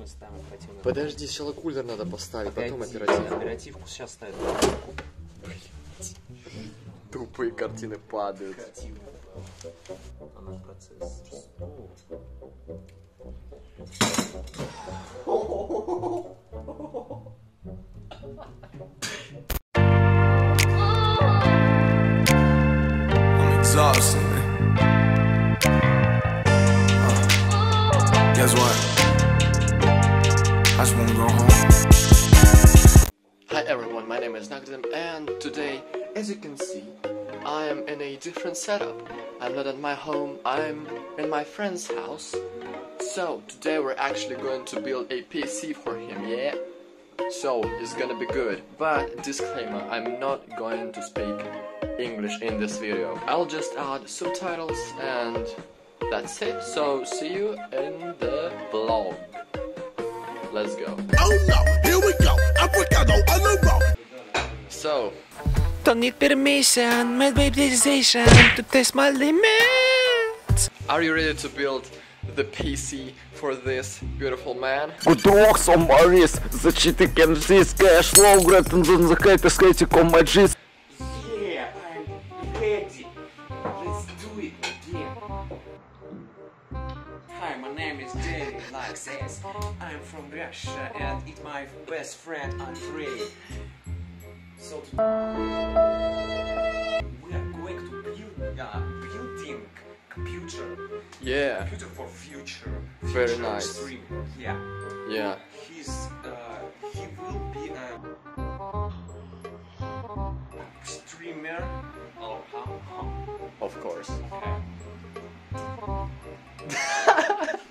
Мы ставим оперативную. Подожди, сначала кулер надо поставить, потом Погоди, оперативно. Оперативку сейчас ставят. Тупые картины падают. Оперативную. Она. I'm exhausted. Uh, guess what? Name is Nagdim and today, as you can see, I am in a different setup. I'm not at my home, I'm in my friend's house. So, today we're actually going to build a PC for him, yeah? So, it's gonna be good. But, disclaimer, I'm not going to speak English in this video. I'll just add subtitles and that's it. So, see you in the vlog. Let's go. Oh no, here we go. Africano on the road. So. Don't need permission, made by decision to test my limits. Are you ready to build the PC for this beautiful man? Good rocks on my wrist, the cheating can see, cash low great and then the haters hating on my gist. Yeah, I'm ready. Let's do it again. Hi, my name is Danny Like. I'm from Russia and it's my best friend Andrei. So we are going to build a building, building computer. Yeah. Computer for future. future Very nice. Streaming. Yeah. Yeah. He's uh, he will be a streamer or how? Of course. Okay.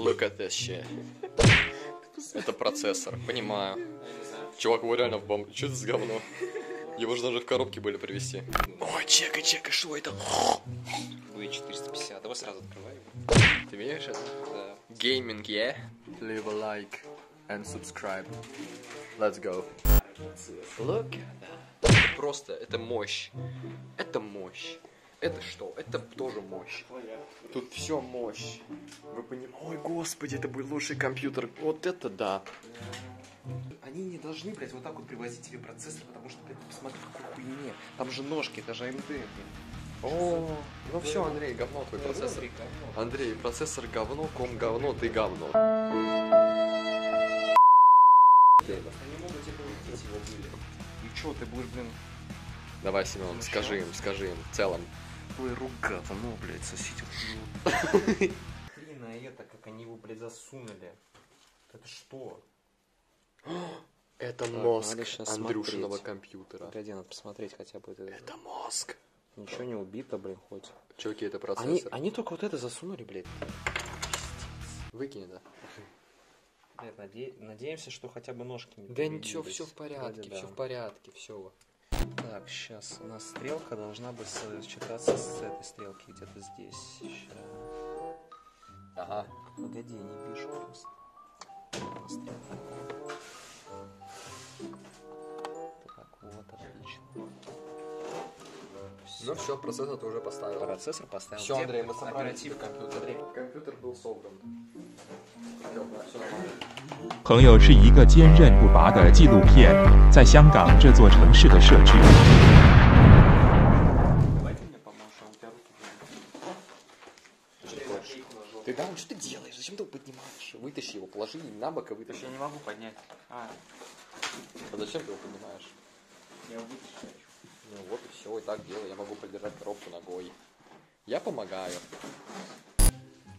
Look at this shit. Это процессор, понимаю. Чувак, его реально в бомб... Что это за говно? Его же даже в коробке были привезти. Ой, чекай, чекай, что это? V450. Давай сразу открывай его. Ты видишь это? Да. Gaming, yeah? Leave a like and subscribe. Let's go. Look at that. Это просто, это мощь. Это мощь. Это что? Это тоже мощь. Тут все мощь. Вы понимаете? Ой, господи, это был лучший компьютер. Вот это да. Они не должны, блядь, вот так вот привозить тебе процессор, потому что, блядь, посмотри, какой хуйне. Там же ножки, это же AMD. О, ну все, Андрей, говно твой процессор. Андрей, процессор говно, ком говно, ты говно. Они могут тебе повредить его были. И чё, ты будешь, блин, Давай, Семен, скажи им, скажи им в целом. Твой рук говно, блядь, сосите в жопу. Хрена это, как они его, блядь, засунули. Это что? Это Так, мозг Андрюшиного смотреть. компьютера. Погоди, надо посмотреть хотя бы это. Это мозг. Ничего не убито, блин, хоть. Чуваки, это Они, процессор. они только вот это засунули, блядь. Выкинь это. Блядь, наде- надеемся, что хотя бы ножки не Да ничего, все в порядке, все да. в порядке, все. Так, сейчас у нас стрелка должна быть считаться с этой стрелки где-то здесь. Ща. Ага. Погоди, не вижу просто. Так, вот, отлично. Ну все, процессор ты уже поставил. Процессор поставил. Все, Где Андрей, мы собрали оперативка? компьютер. Андрей, Компьютер был собран. Все нормально. 朋友是一个坚韧不拔的纪录片，在香港这座城市的设置。 давай ты мне поможешь, а у тебя руки Ты да, что ты делаешь? Зачем ты его поднимаешь? Вытащи его, положи на бок и вытащи. Я не могу поднять. А, А зачем ты его поднимаешь? я вытащу. Ну вот и все, и так делаю. Я могу подержать коробку ногой. Я помогаю.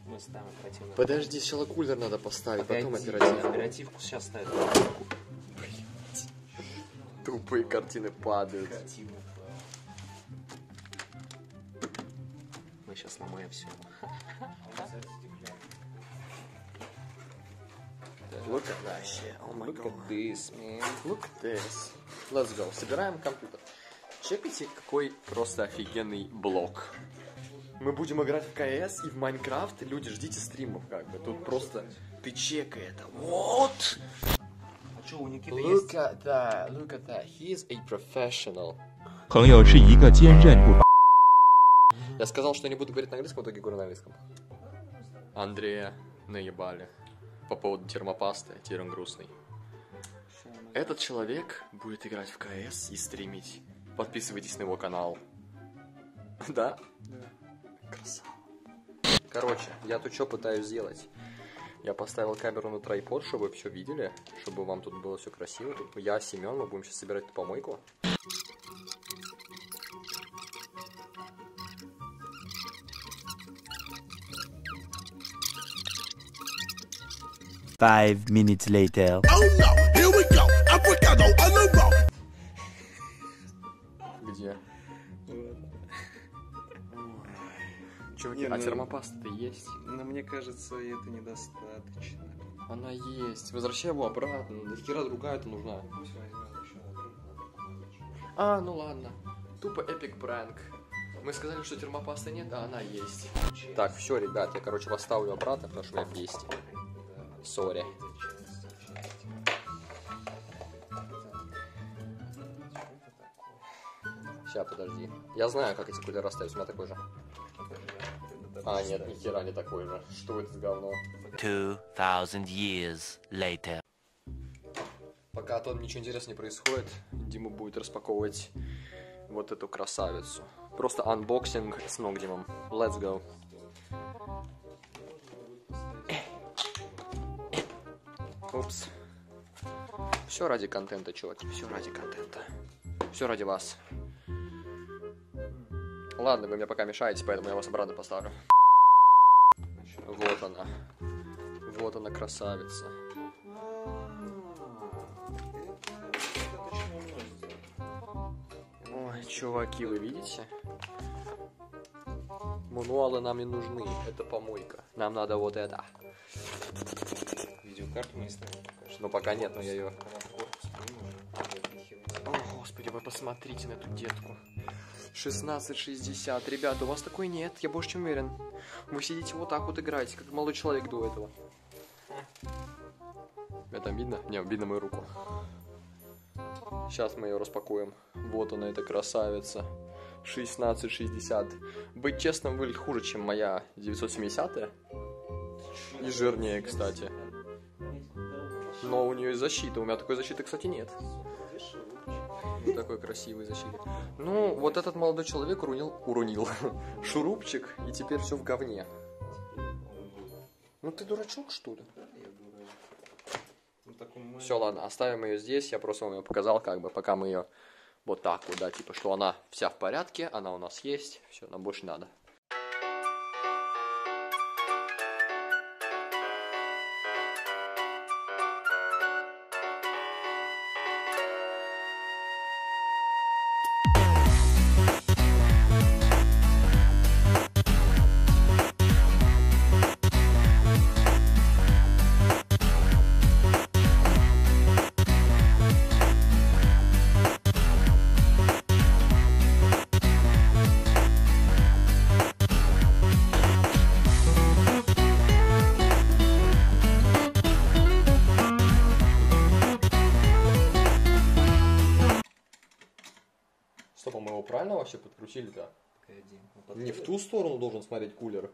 Мы ставим оперативную. Подожди, сначала кулер надо поставить, потом Погоди, оперативно. Оперативку сейчас ставят. Тупые картины падают. Мы сейчас сломаем все. Look at that shit. Oh my Look god. at this, man. Look at this. Let's go. Собираем компьютер. Чекайте, какой просто офигенный блок. Мы будем играть в КС и в Майнкрафт. Люди, ждите стримов, как бы. Тут просто... Ты чекай это. Вот! А что, у Никиты Look есть? at that. Look at that. He is a professional. 朋友是一个坚韧不拔。 Я сказал, что не буду говорить на английском, в итоге говорю на английском. Андрея наебали по поводу термопасты, теперь он грустный. Этот человек будет играть в КС и стримить. Подписывайтесь на его канал. Да? Красава. Короче, я тут что пытаюсь сделать? Я поставил камеру на трайпод, чтобы вы все видели, чтобы вам тут было все красиво. Тут я, Семен, мы будем сейчас собирать эту помойку. Five minutes later. Oh no, Чуваки, Не, а ну- термопаста-то есть? Но мне кажется, это недостаточно. Она есть. Возвращай его обратно. Да хера другая-то нужна. А, ну ладно. Тупо эпик пранк. Мы сказали, что термопасты нет, а она есть. Так, все, ребят, я, короче, вас ставлю обратно, потому что у меня есть. Сори. Сейчас, подожди. Я знаю, как эти кулеры ставить, у меня такой же. А, нет, ни хера не такой же. Что это за говно? Two thousand years later. Пока там ничего интересного не происходит, Дима будет распаковывать вот эту красавицу. Просто unboxing с Ногдимом. Let's go. Упс. Все ради контента, чуваки, все ради контента. Все ради вас. Ладно, вы мне пока мешаете, поэтому я вас обратно поставлю. Вот она. Вот она, красавица. Ой, чуваки, вы видите? Мануалы нам не нужны, это помойка. Нам надо вот это. Видеокарту мы не ставим пока что. Но пока нет, но я ее... О, господи, вы посмотрите на эту детку. 1660. Ребята, у вас такой нет, я больше чем уверен. Вы сидите вот так вот играете, как молодой человек до этого. Меня там видно? Не, видно мою руку. Сейчас мы ее распакуем. Вот она, эта красавица. 1660. Быть честным, выглядит хуже, чем моя 970 И жирнее, кстати. Но у нее есть защита. У меня такой защиты, кстати, нет. Вот такой красивый защитник. Ну, вот этот молодой человек урунил, урунил шурупчик, и теперь все в говне. Ну ты дурачок, что ли? Ну. Все, ладно, оставим ее здесь. Я просто вам ее показал, как бы, пока мы ее вот так вот, да, типа, что она вся в порядке, она у нас есть, все, нам больше надо. Вообще подкрутили-то? Погоди. ну, Не в ту сторону должен смотреть кулер.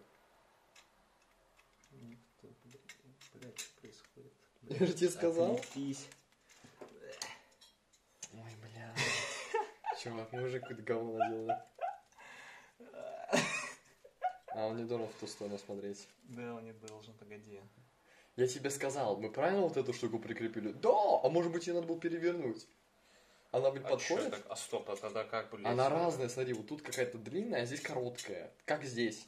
Никто, блядь, блядь, что происходит? Я же тебе сказал. Отъебись. Ой, бля. Чувак, мы уже какое-то говно наделали. А он не должен в ту сторону смотреть. Да, он не должен, погоди. Я тебе сказал, мы правильно вот эту штуку прикрепили? Да! А может быть ее надо было перевернуть? Она, блин, А подходит? так? А стоп, а тогда как, блядь? Она разная, смотри, вот тут какая-то длинная, а здесь короткая. Как здесь.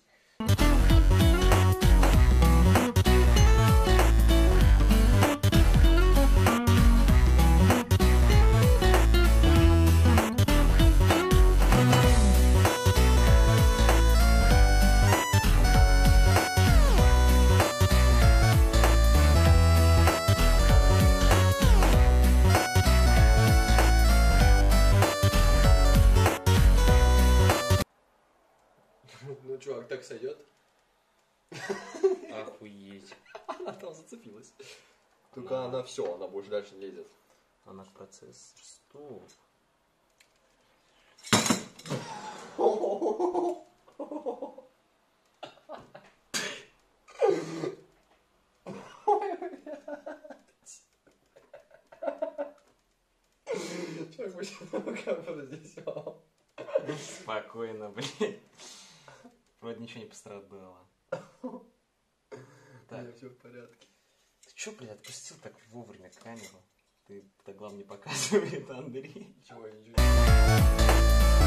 так сойдет. Охуеть. Она там зацепилась. Только Но... она все, она больше дальше не лезет. Она в процесс. Что? Человек почему-то здесь. Спокойно, блин. Вроде ничего не пострадало. Так. все в порядке. Ты чё, блин, отпустил так вовремя камеру? Ты так главное не показывай это, Андрей. Чего я ничего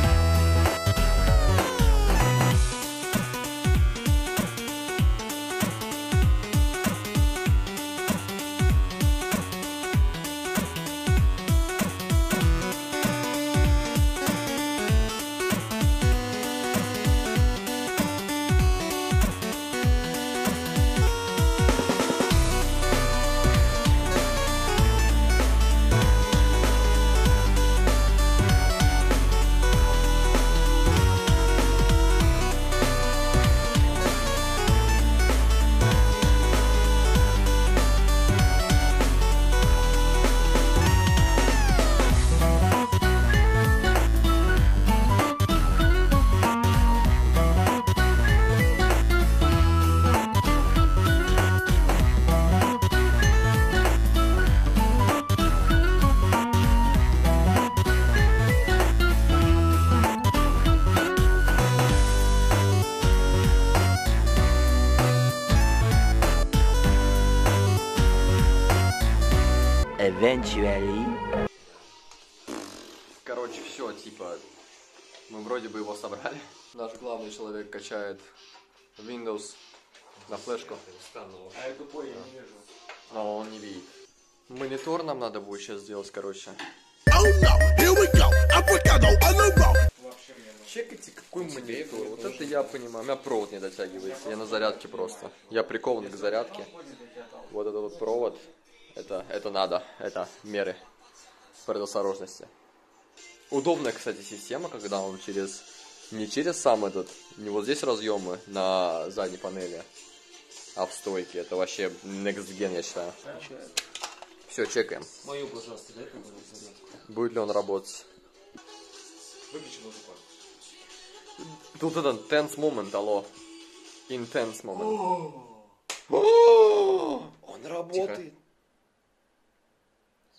Eventually. Короче, все, типа, мы вроде бы его собрали. Наш главный человек качает Windows на флешку. А я тупой, я не вижу. Но он не видит. Монитор нам надо будет сейчас сделать, короче. Oh no, here we go. Чекайте, какой монитор. Вот это я понимаю. У меня провод не дотягивается. Я на зарядке просто. Я прикован к зарядке. Вот этот вот провод. Это, это надо. Это меры предосторожности. Удобная, кстати, система, когда он через... Не через сам этот... Не вот здесь разъемы на задней панели, а в стойке. Это вообще next gen, я считаю. Все, чекаем. Мою, пожалуйста, дай. Будет ли он работать. Выключи музыку. Тут этот tense moment, алло. Intense moment. Он работает.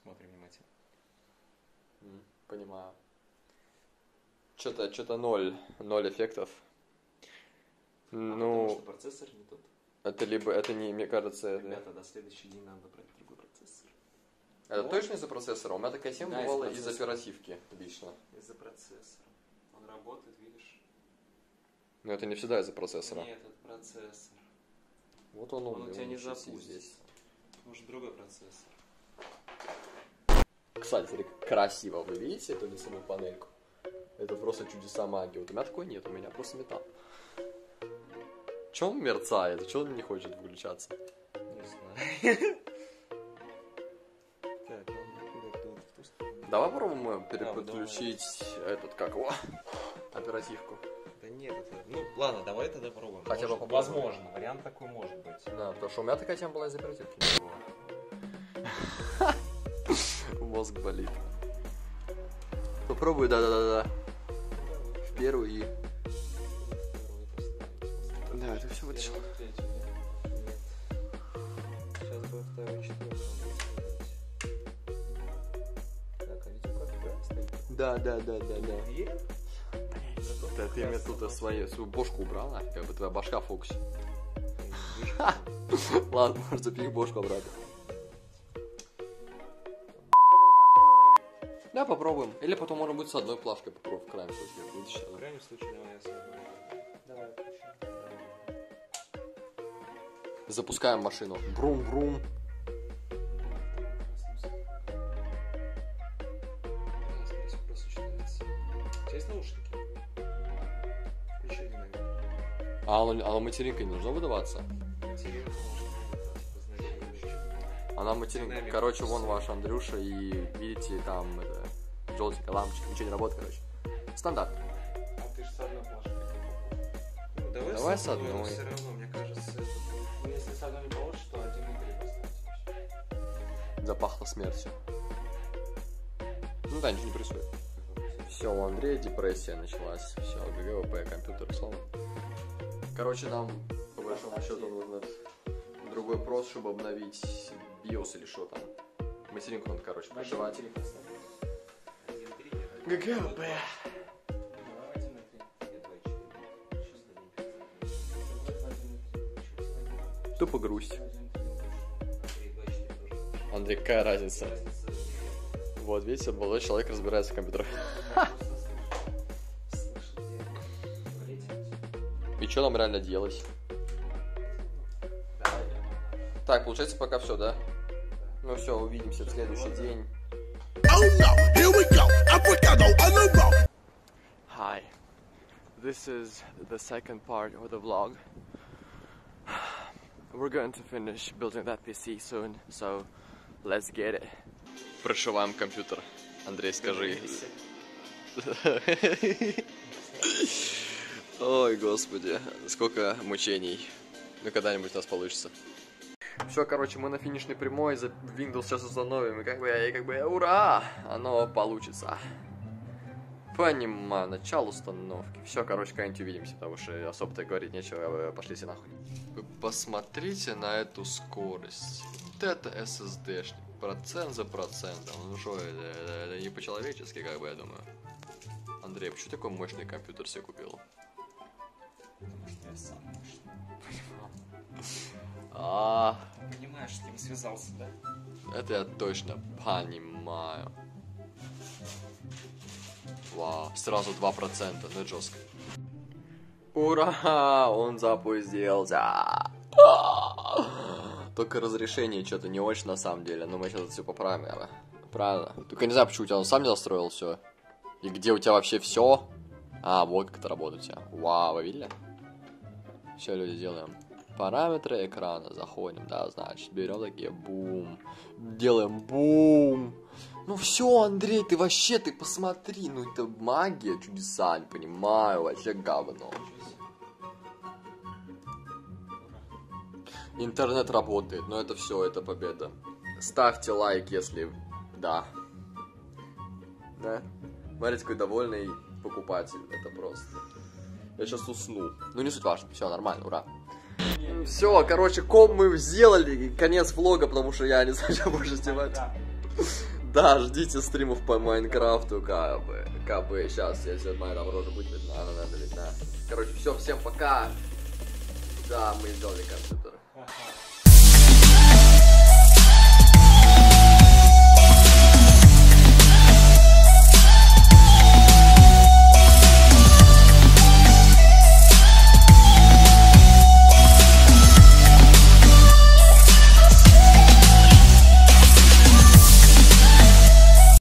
Смотри внимательно. Понимаю. Что-то, что-то ноль, ноль эффектов. Потому Ну, что процессор не тот. это либо, это не, мне кажется, это, Ребята, на следующий день надо брать другой процессор. это точно из-за процессора. У меня такая тема Да, из-за бывала из процессора. оперативки лично. Из-за процессора. Он работает, видишь? Но это не всегда из-за процессора. Нет, это процессор. Вот он Он умный, у тебя не ещё сидит запустится. Может, другой процессор. Кстати, смотри, как красиво. Вы видите эту лицевую панельку? Это просто чудеса магии. Вот у меня такой нет, у меня просто металл. Че он мерцает? Че он не хочет выключаться? Не знаю. Давай попробуем переподключить этот, как его, оперативку. Да нет, это... Ну, ладно, давай тогда попробуем. Хотя бы попробуем. Возможно, вариант такой может быть. Да, потому что у меня такая тема была из оперативки. Мозг болит. Попробуй, да-да-да-да. В первый и... Да, это все вытащил. Да? Да, да, да, да, да. Ты мне тут свою, свою бошку убрала, как бы твоя башка в фокусе. Ладно, может запихи бошку обратно. Попробуем. Или потом, может быть, с одной плашкой попробуем в крайнем случае. Видишь, В крайнем случае, давай я с. Давай. Запускаем машину. Брум-брум. А оно, оно материнкой не должно выдаваться? Материнка. Она материнка. Короче, вон ваш Андрюша, и видите, там это, желтенькая лампочка, ничего не работает, короче. Стандарт. А ты же с одной плашкой. Ну, давай, Давай с одной, но все равно, мне кажется, это... Ну, если с одной не получится, то один игры поставить. Запахло смертью. Ну да, ничего не происходит. Все, у Андрея депрессия началась. Все, GG WP, компьютер, сломан. Короче, нам, по большому счету, нужно другой проц, чтобы обновить BIOS или что там. Материнку надо, короче, прошивать. GG, б. Тупо грусть. Андрей, какая разница? Вот, видите, молодой человек разбирается в компьютерах. И что нам реально делать? Так, получается пока все, да? Ну все, увидимся в следующий день. Oh no, here we go. Hi. This is the second part of the vlog. We're going to finish building that PC soon, so let's get it. Прошиваем компьютер. Андрей, скажи. Ой, господи, сколько мучений. Ну, когда-нибудь у нас получится. Все, короче, мы на финишной прямой, за Windows сейчас установим, и как бы, и как бы, ура! Оно получится. Понимаю, начало установки. Все, короче, когда-нибудь увидимся, потому что особо-то говорить нечего, пошли все нахуй. Вы посмотрите на эту скорость. Вот это SSD-шник, процент за процентом. Ну что, это, это, это не по-человечески, как бы, я думаю. Андрей, почему такой мощный компьютер себе купил? Я сам А, Понимаешь, с кем связался, да? это я точно понимаю. Вау, сразу 2%, ну жестко. Ура, он запустился. Только разрешение что-то не очень на самом деле, но мы сейчас все поправим, наверное. Правильно. Только не знаю, почему у тебя он сам не настроил все. И где у тебя вообще все? А, вот как это работает у тебя. Вау, вы видели? Все, люди, делаем. Параметры экрана. Заходим, да, значит, берем такие бум. Делаем бум. Ну все, Андрей, ты вообще, ты посмотри, ну это магия, чудеса, не понимаю, вообще говно. Интернет работает, но это все, это победа. Ставьте лайк, если да. Да? Смотрите, какой довольный покупатель, это просто. Я сейчас усну. Ну не суть важно, все нормально, ура. Все, короче, ком мы сделали, конец влога, потому что я не знаю, что больше снимать. Да, ждите стримов по Майнкрафту, как бы, как бы, сейчас, если моя там рожа будет видна, она надо видна. Короче, все, всем пока. Да, мы сделали компьютер.